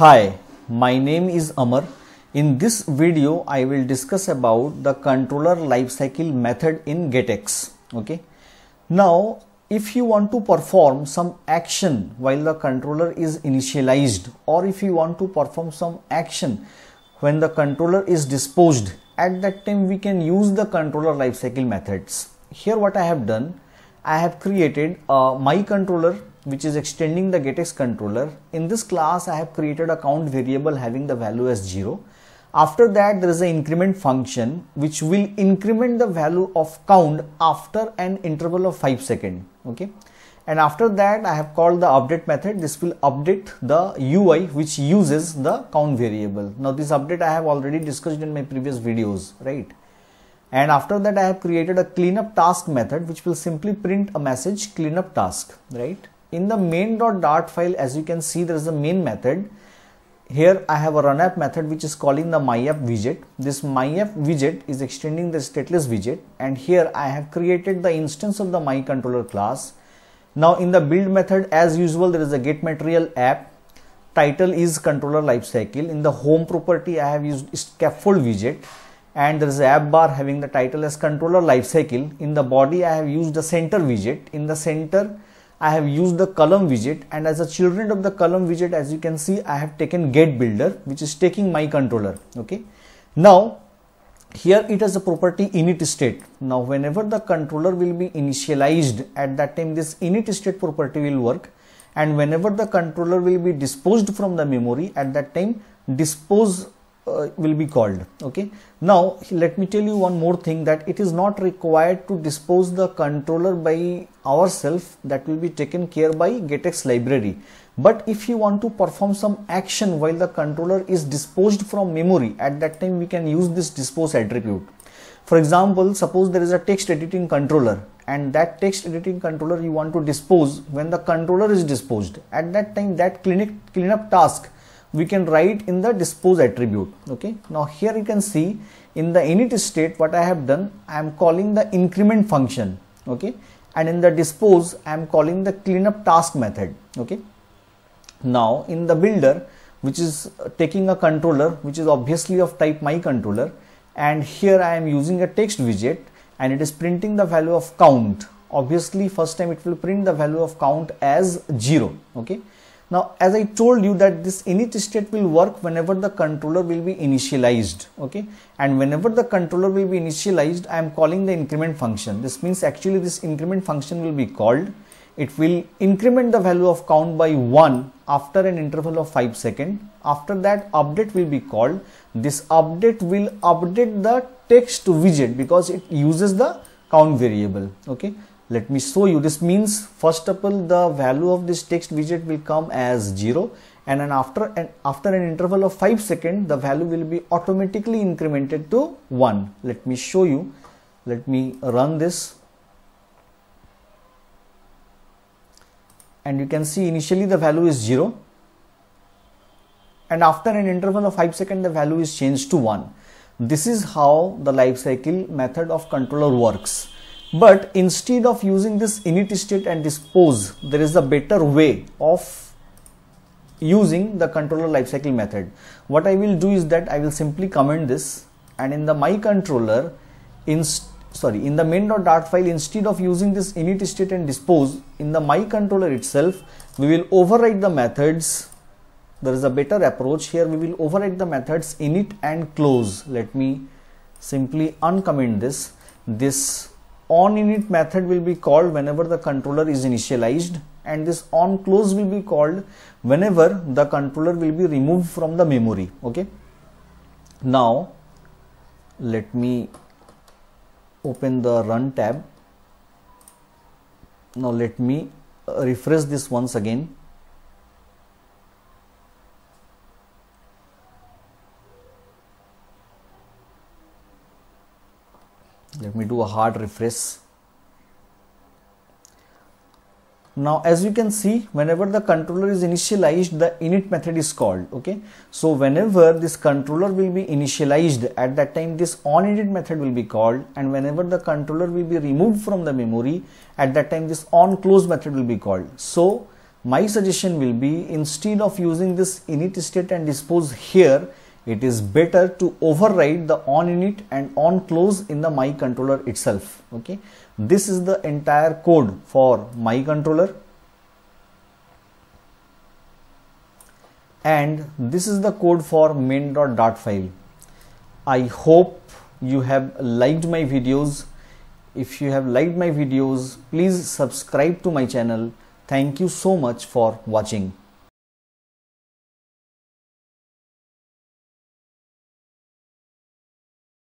Hi, my name is Amar. In this video, I will discuss about the controller lifecycle method in GetX. Okay. Now, if you want to perform some action while the controller is initialized or if you want to perform some action when the controller is disposed, at that time we can use the controller lifecycle methods. Here what I have done, I have created a my controller which is extending the getx controller. In this class, I have created a count variable having the value as 0. After that, there is an increment function which will increment the value of count after an interval of 5 seconds. Okay. And after that, I have called the update method. This will update the UI which uses the count variable. Now, this update I have already discussed in my previous videos, right? And after that, I have created a cleanup task method which will simply print a message cleanup task, right? In the main.dart file as you can see there is a main method here I have a runapp method which is calling the myapp widget. This myapp widget is extending the stateless widget and here I have created the instance of the mycontroller class. Now in the build method as usual there is a get material app title is controller lifecycle. In the home property I have used scaffold widget and there is a app bar having the title as controller lifecycle. In the body I have used the center widget. In the center I have used the column widget and as a children of the column widget as you can see I have taken get builder which is taking my controller okay? Now here it has a property init state. Now whenever the controller will be initialized at that time this init state property will work and whenever the controller will be disposed from the memory at that time dispose uh, will be called okay? Now let me tell you one more thing that it is not required to dispose the controller by ourselves that will be taken care by getx library. But if you want to perform some action while the controller is disposed from memory at that time we can use this dispose attribute. For example suppose there is a text editing controller and that text editing controller you want to dispose when the controller is disposed. At that time that clinic cleanup task we can write in the dispose attribute. Okay? Now here you can see in the init state what i have done i am calling the increment function. Okay? And in the dispose i am calling the cleanup task method. Okay? Now in the builder which is taking a controller which is obviously of type my controller and here i am using a text widget and it is printing the value of count. Obviously first time it will print the value of count as 0 okay now, as I told you that this init state will work whenever the controller will be initialized, okay? And whenever the controller will be initialized, I am calling the increment function. This means actually this increment function will be called. It will increment the value of count by 1 after an interval of 5 seconds. After that, update will be called. This update will update the text to widget because it uses the count variable, okay? Let me show you. This means first of all the value of this text widget will come as 0 and then after and after an interval of 5 seconds the value will be automatically incremented to 1 let me show you. Let me run this. And you can see initially the value is 0 and after an interval of 5 seconds the value is changed to 1 this is how the life cycle method of controller works but instead of using this init state and dispose, there is a better way of using the controller lifecycle method. What I will do is that I will simply comment this and in the my controller, in sorry, in the main.dart file, instead of using this init state and dispose, in the my controller itself, we will override the methods. There is a better approach here. We will override the methods init and close. Let me simply uncomment this. This on init method will be called whenever the controller is initialized and this on close will be called whenever the controller will be removed from the memory okay? Now let me open the run tab. Now let me uh, refresh this once again let me do a hard refresh. Now as you can see whenever the controller is initialized the init method is called okay? So whenever this controller will be initialized at that time this on init method will be called and whenever the controller will be removed from the memory at that time this on close method will be called. So my suggestion will be instead of using this init state and dispose here it is better to override the on init and on close in the my controller itself. Okay? This is the entire code for my controller. And this is the code for main.dart file. I hope you have liked my videos. If you have liked my videos please subscribe to my channel. Thank you so much for watching